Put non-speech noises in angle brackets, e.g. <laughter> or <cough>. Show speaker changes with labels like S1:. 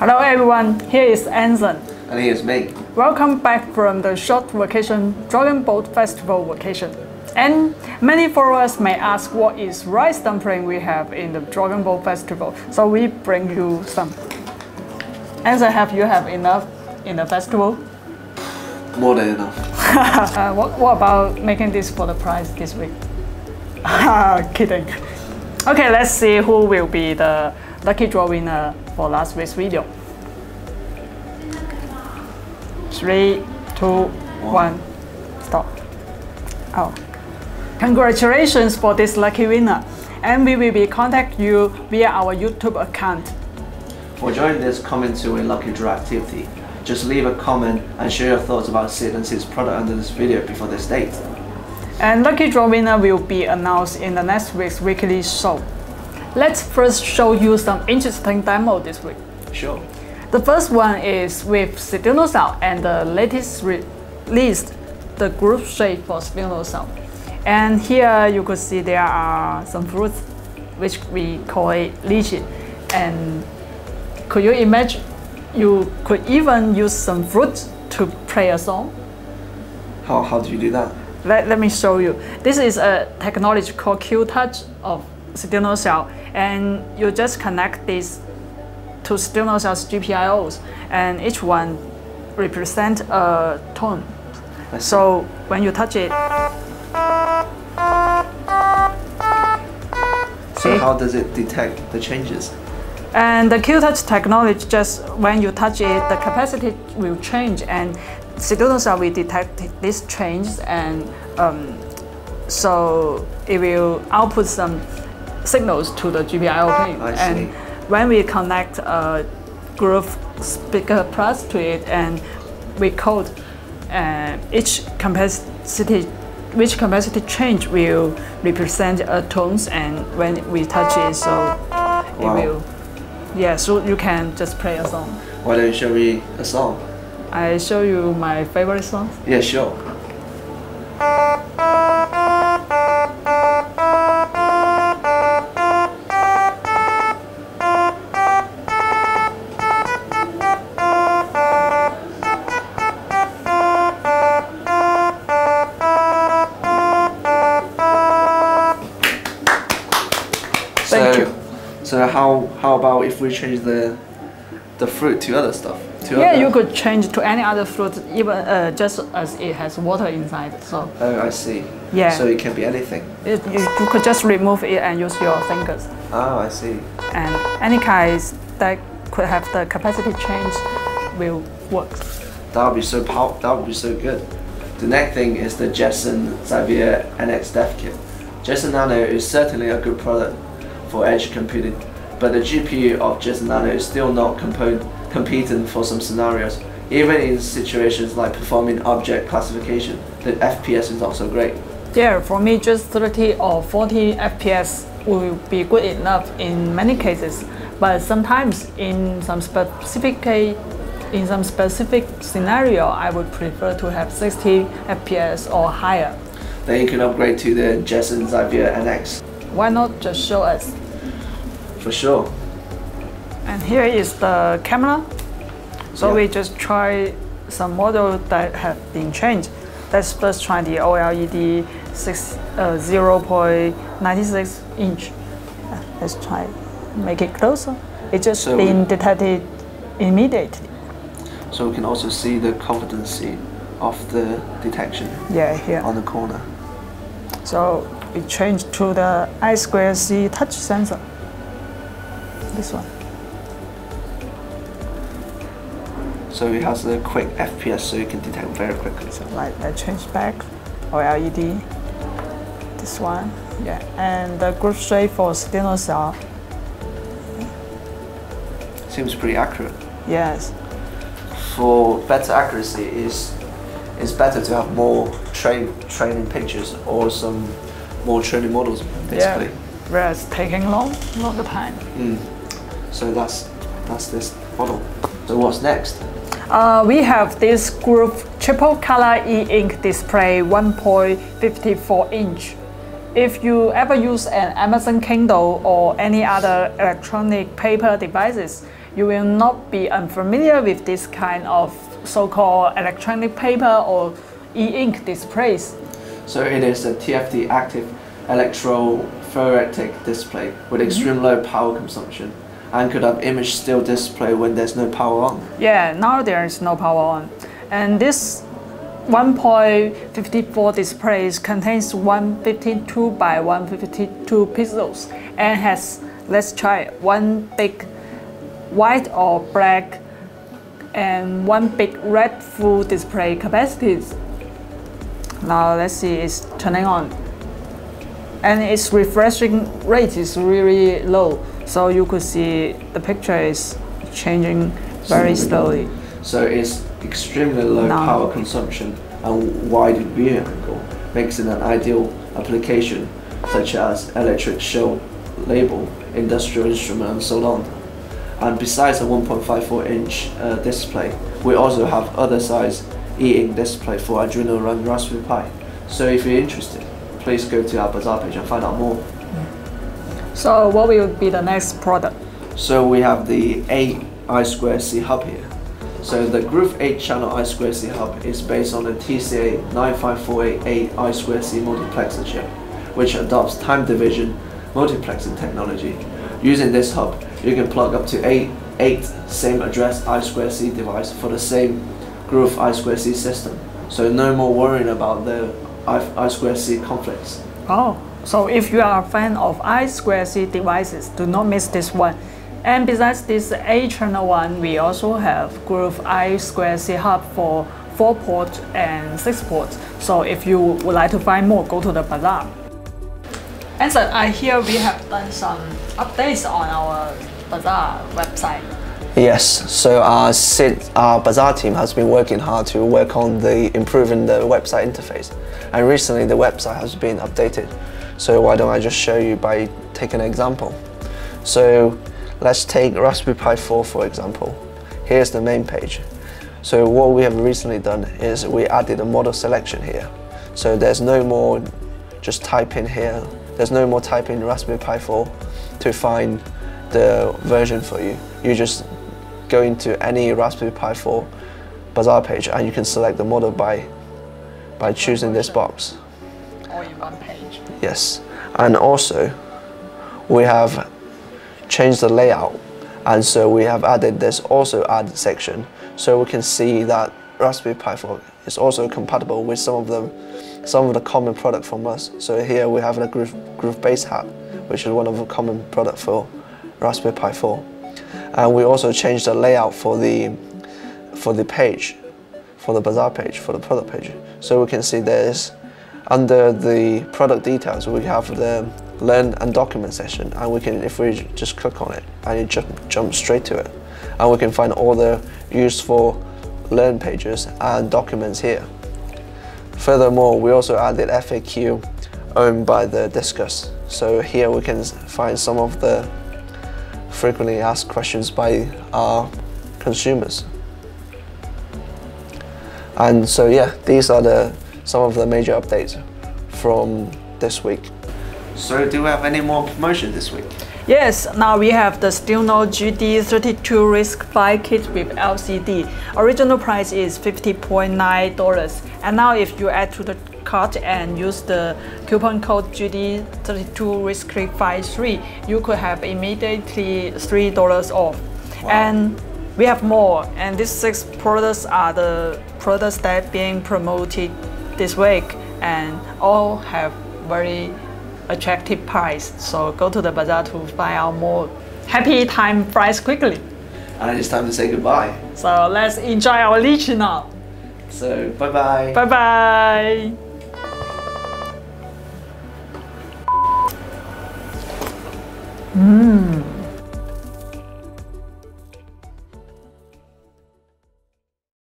S1: Hello everyone, here is Anson.
S2: And here's me.
S1: Welcome back from the short vacation Dragon Boat Festival vacation. And many followers may ask what is rice dumpling we have in the Dragon Boat Festival. So we bring you some. Anson, have you have enough in the festival?
S2: More than enough. <laughs>
S1: uh, what, what about making this for the prize this week? <laughs> Kidding. Okay, let's see who will be the lucky draw winner for last week's video. Three, two, one, stop. Oh. Congratulations for this lucky winner. And we will be contact you via our YouTube account.
S2: For joining this comment to a lucky draw activity, just leave a comment and share your thoughts about Seeed and Seeed's product under this video before this date.
S1: And lucky draw winner will be announced in the next week's weekly show. Let's first show you some interesting demo this week.
S2: Sure.
S1: The first one is with Seeeduino XIAO and the latest released the Grove Shield for Seeeduino XIAO. And here you could see there are some fruits which we call it lychee. And could you imagine you could even use some fruit to play a song?
S2: How, how do you do that?
S1: Let, let me show you. This is a technology called Q-Touch of Seeeduino XIAO and you just connect these to cells GPIOs and each one represent a tone. So when you touch it,
S2: So how does it detect the changes?
S1: And the Q-Touch technology, just when you touch it, the capacity will change and Seeeduino XIAO will detect this change and um, so it will output some signals to the GPIO pin. And when we connect a Grove Speaker Plus to it and we code uh, each capacity which capacity change will represent a tones and when we touch it so it will yeah so you can just play a song
S2: Why don't you show me a song?
S1: i show you my favorite song.
S2: Yeah, sure. How how about if we change the the fruit to other stuff? To
S1: yeah
S2: other,
S1: you could change to any other fruit even uh, just as it has water inside so
S2: Oh, I see.
S1: Yeah.
S2: So it can be anything.
S1: it, you, you could just remove it and use your fingers
S2: Oh, I see.
S1: and any kinds that could have the capacity change will work
S2: That would be so pow- That would be so good. The next thing is the Jetson Xavier NX Dev Kit. Jetson Nano is certainly a good product for edge computing, but the GPU of Jetson Nano is still not competent for some scenarios. Even in situations like performing object classification, the FPS is also great.
S1: Yeah, for me, just 30 or 40 FPS will be good enough in many cases. But sometimes, in some specific ca- in some specific scenario, I would prefer to have 60 FPS or higher.
S2: Then you can upgrade to the Jetson Xavier NX
S1: Why not just show us?
S2: For sure.
S1: And here is the camera. So
S2: Yeah.
S1: we just try some model that have been changed. Let's first try the OLED 6, uh, 0.96 inch. Let's try make it closer. It just
S2: So-
S1: been detected immediately.
S2: So we can also see the competency of the detection
S1: Yeah, here.
S2: on the corner.
S1: So we change to the I square C touch sensor. This one.
S2: So it has a quick FPS so you can detect very quickly.
S1: So like I change back or LED. This one, yeah, and the Grove Shield for Seeeduino XIAO.
S2: Seems pretty accurate.
S1: Yes,
S2: For better accuracy, is it's better to have more train training pictures or some more training models, basically.
S1: yeah. Whereas taking long, long time.
S2: Mm. So that's that's this model. So what's next?
S1: Uh, we have this Grove triple color e-ink display 1.54 inch. If you ever use an Amazon Kindle or any other electronic paper devices, you will not be unfamiliar with this kind of so-called electronic paper or e-ink displays.
S2: So it is a TFT active electrophoretic display with extreme mm -hmm. low power consumption and could have image still display when there's no power on.
S1: Yeah, now there is no power on. And this 1.54 displays contains 152 by 152 pixels and has, let's try one big white or black and one big red full display capacities. Now let's see, it's turning on. And its refreshing rate is really low. So you could see the picture is changing very slowly.
S2: So it's extremely low now. power consumption and wide view angle makes it an ideal application such as electric show label, industrial instrument and so on. And besides a 1.54 inch uh, display, we also have other size e-ink display for Arduino and Raspberry Pi. So if you're interested, please go to our bazaar page and find out more.
S1: So what will be the next product?
S2: So we have the A I2C hub here. So the Grove 8 channel I2C hub is based on the TCA 9548A I2C multiplexer chip, which adopts time division multiplexing technology. Using this hub, you can plug up to eight, eight same address I2C device for the same Grove I2C system. So no more worrying about the I2C conflicts.
S1: Oh, so if you are a fan of I square C devices, do not miss this one. And besides this 8-channel one, we also have Grove I square C hub for 4 port and 6 ports. So if you would like to find more, go to the bazaar. And so I hear we have done some updates on our bazaar website.
S3: Yes, so our Seeed, our Bazaar team has been working hard to work on the improving the website interface. And recently the website has been updated. So why don't I just show you by taking an example. So let's take Raspberry Pi 4 for example. Here's the main page. So what we have recently done is we added a model selection here. So there's no more just type in here. There's no more type in Raspberry Pi 4 to find the version for you. You just go into any Raspberry Pi 4 Bazaar page and you can select the model by, by choosing this box.
S1: All in one page.
S3: Yes, and also we have changed the layout and so we have added this also add section so we can see that Raspberry Pi 4 is also compatible with some of the some of the common product from us. So here we have a Grove, Grove Base Hat, which is one of the common product for Raspberry Pi 4. And we also changed the layout for the for the page, for the bazaar page, for the product page. So we can see there's under the product details we have the learn and document session and we can if we just click on it and you just jump straight to it and we can find all the useful learn pages and documents here. Furthermore, we also added FAQ owned by the Disqus. So here we can find some of the frequently asked questions by our consumers. And so yeah, these are the some of the major updates from this week.
S2: So do we have any more promotion this week?
S1: Yes, now we have the Stilno GD32 RISC-V kit with LCD. Original price is $50.9 and now if you add to the cart and use the coupon code GD32 RISC-V 3, you could have immediately $3 off. Wow. And we have more and these six products are the products that being promoted this week and all have very attractive price. So go to the bazaar to find out more. Happy time flies quickly.
S2: And it's time to say goodbye.
S1: So let's enjoy our lychee now.
S2: So bye bye.
S1: Bye bye.